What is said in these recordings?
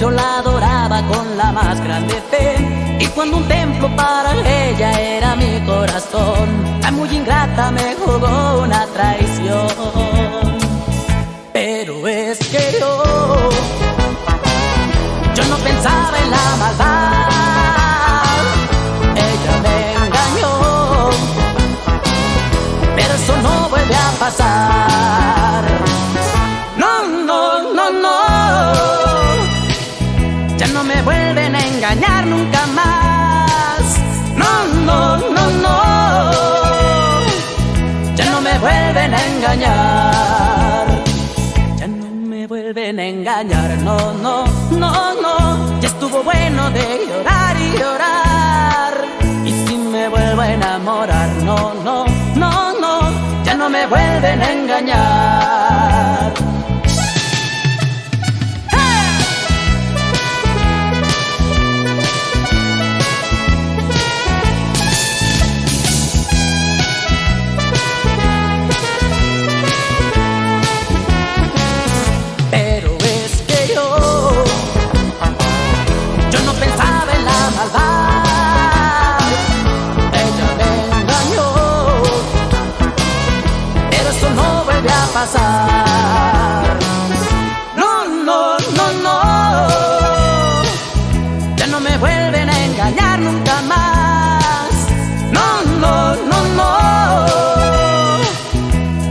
mucho, la adoraba con la más grande fe. Y cuando un templo para ella era mi corazón, la muy ingrata me jugó una traición. Pero es que yo, yo no pensaba en la maldad. Ella me engañó, pero eso no vuelve a pasar. Nunca más. No, no, no, no. Ya no me vuelven a engañar. Ya no me vuelven a engañar. No, no, no, no. Ya estuvo bueno de llorar y llorar. Y si me vuelvo a enamorar, no, no, no, no. Ya no me vuelven a engañar. No, no, no, no. Ya no me vuelven a engañar nunca más. No, no, no, no.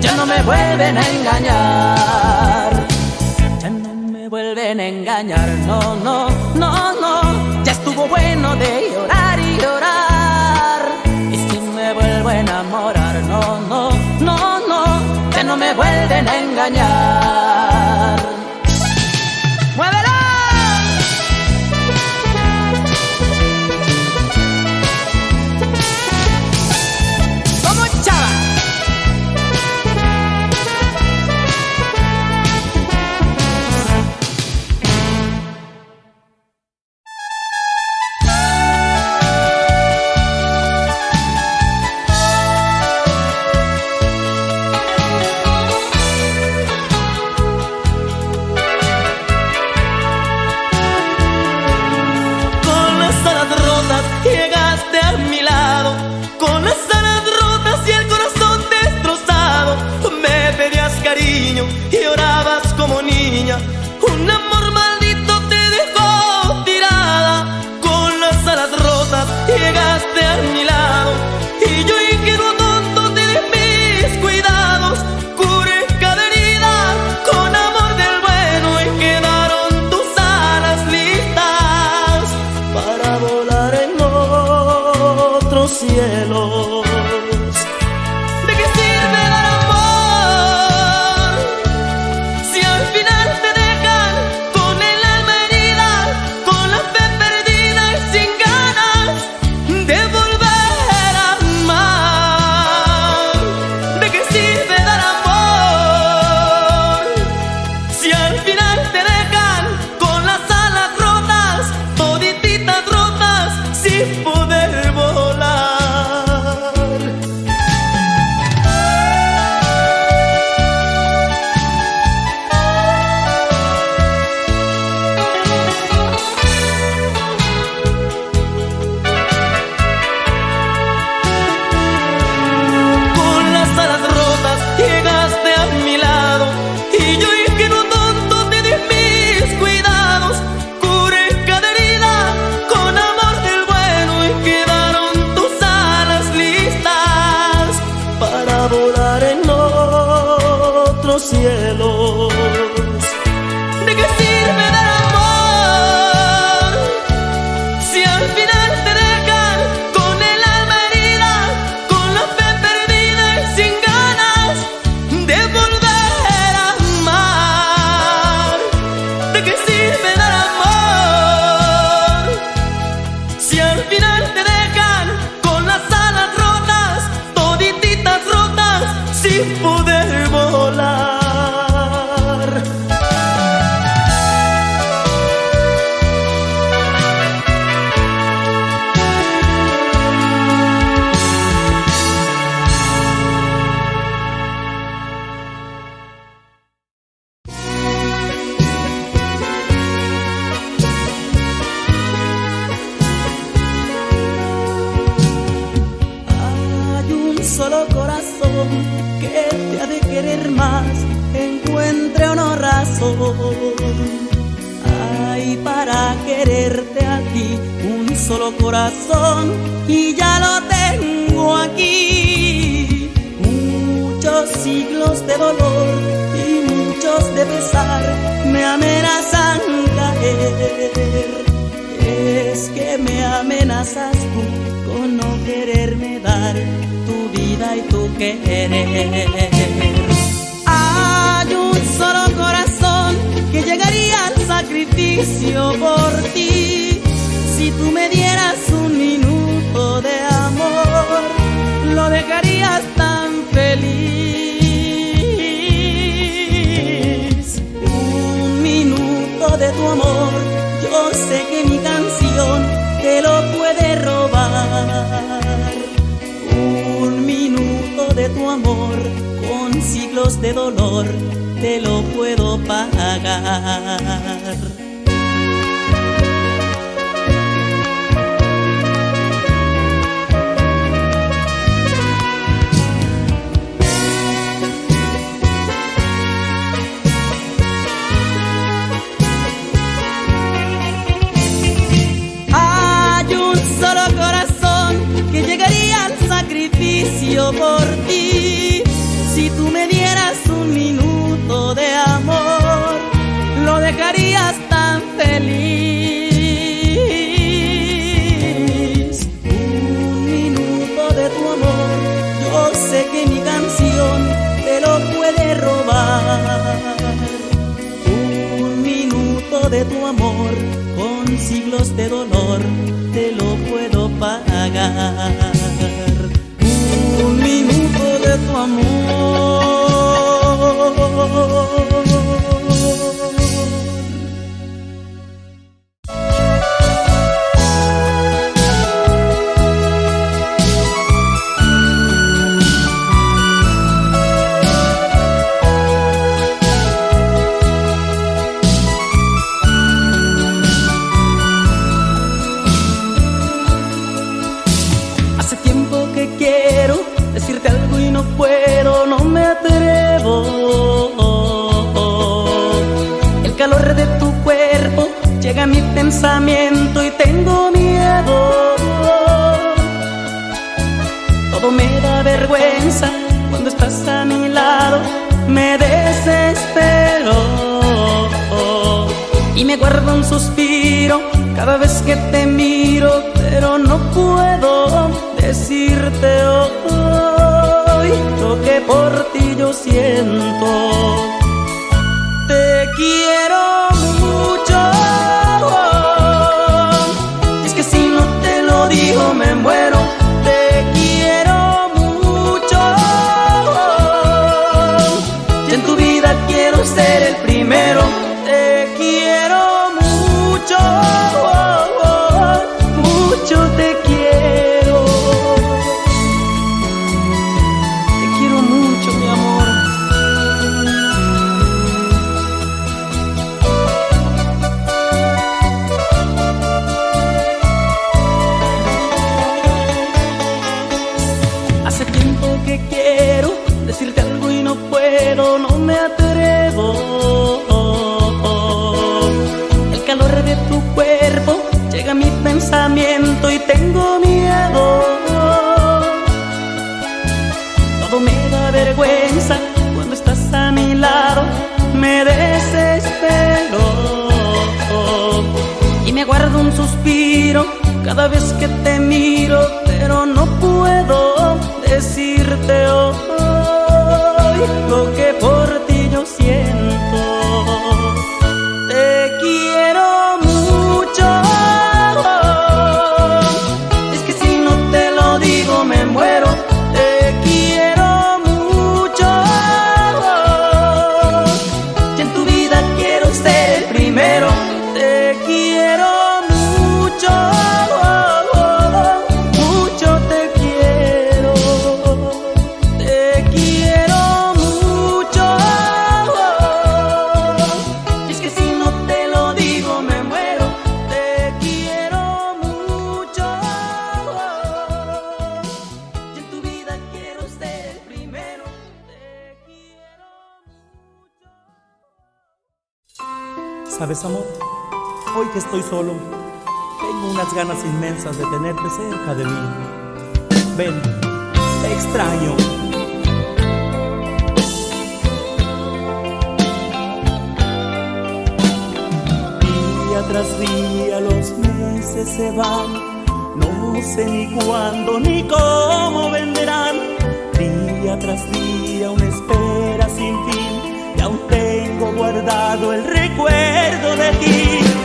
Ya no me vuelven a engañar. Ya no me vuelven a engañar, no, no, no, no. Ya estuvo bueno de llorar. Me vuelven a engañar. con no quererme dar tu vida y tu querer. Hay un solo corazón que llegaría al sacrificio por ti. Si tú me dieras un minuto de amor, lo dejarías tan feliz. Un minuto de tu amor, yo sé que mi canción te lo amor con siglos de dolor te lo puedo pagar. por ti. Si tú me dieras un minuto de amor, lo dejarías tan feliz. Un minuto de tu amor, yo sé que mi canción te lo puede robar. Un minuto de tu amor, con siglos de dolor, te lo puedo pagar. amamu un suspiro, cada vez que te miro, pero no puedo extraño. Día tras día los meses se van, no sé ni cuándo ni cómo venderán. Día tras día una espera sin fin y aún tengo guardado el recuerdo de ti.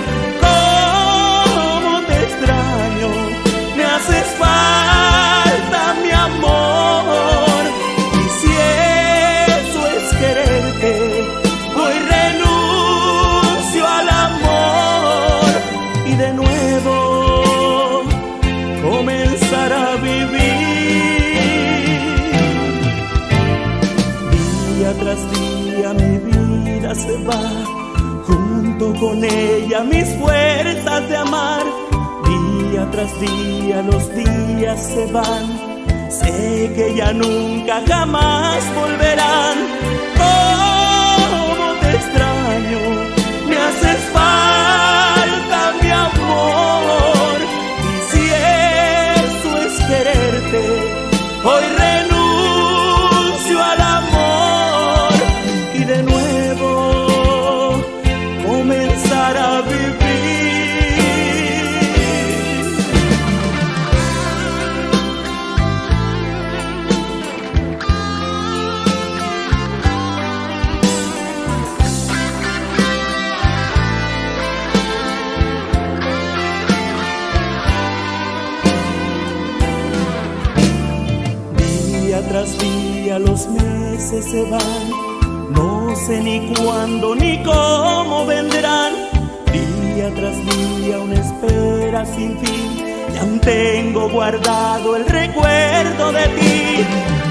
Mis fuerzas de amar. Día tras día los días se van, sé que ya nunca jamás volverán. Cómo te extraño, me haces falta mi amor. Y si eso es quererte, hoy los meses se van, no sé ni cuándo ni cómo vendrán. Día tras día una espera sin fin, y aún tengo guardado el recuerdo de ti.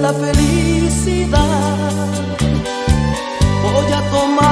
La felicidad. Voy a tomar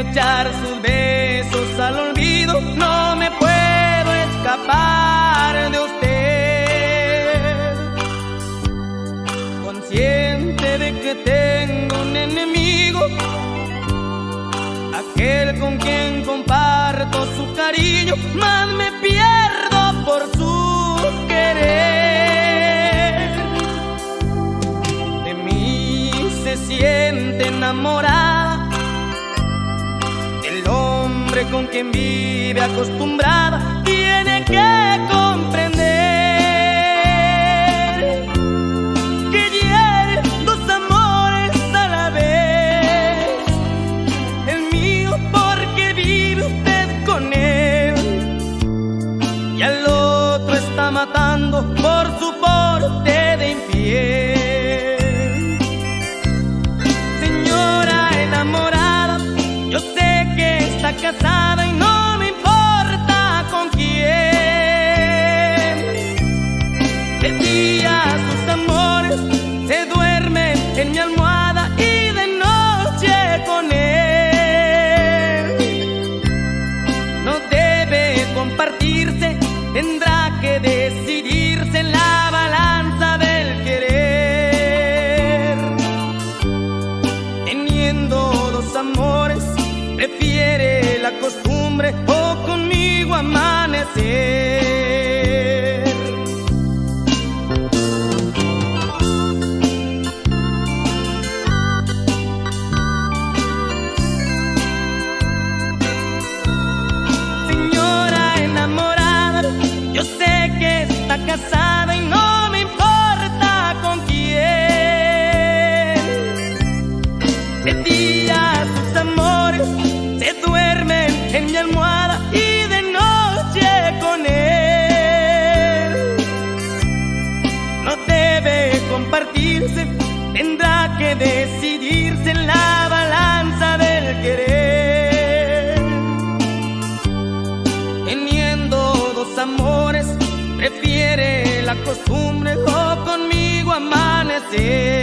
puedo echar sus besos al olvido, no me puedo escapar de usted. Consciente de que tengo un enemigo, aquel con quien comparto su cariño, más me pierdo por su querer. De mí se siente enamorada, con quien vive acostumbrada tiene que comprender que hiere dos amores a la vez. El mío porque vive usted con él y al otro está matando por su porte que costumbre o conmigo amanecer.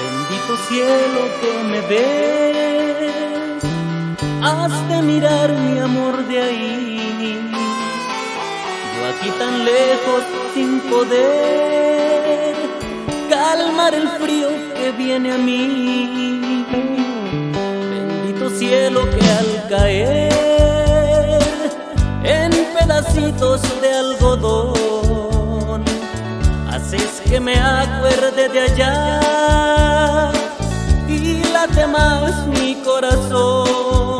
Bendito cielo que me ves, has de mirar mi amor de ahí. Yo aquí tan lejos sin poder el frío que viene a mí. Bendito cielo que al caer en pedacitos de algodón haces que me acuerde de allá y late más mi corazón.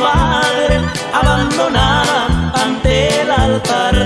Madre abandonada ante el altar